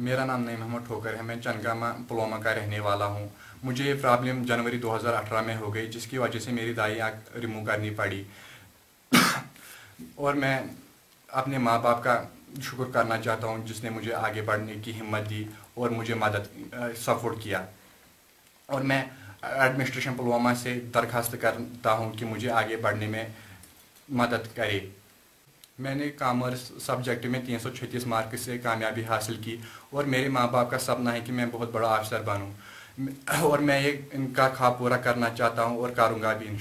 मेरा नाम नईम मोहम्मद ठोकर है, मैं चनगामा पुलवामा का रहने वाला हूँ। मुझे ये प्रॉब्लम जनवरी 2018 में हो गई, जिसकी वजह से मेरी दाई आँख रिमूव करनी पड़ी। और मैं अपने माँ बाप का शुक्र करना चाहता हूँ, जिसने मुझे आगे बढ़ने की हिम्मत दी और मुझे मदद सपोर्ट किया। और मैं एडमिनिस्ट्रेशन पुलवामा से दरखास्त करता हूँ कि मुझे आगे बढ़ने में मदद करे। मैंने कॉमर्स सब्जेक्ट में तीन सौ छत्तीस से कामयाबी हासिल की और मेरे माँ बाप का सपना है कि मैं बहुत बड़ा अफसर बनूँ। और मैं ये इनका ख्वाब पूरा करना चाहता हूँ और करूँगा भी। इन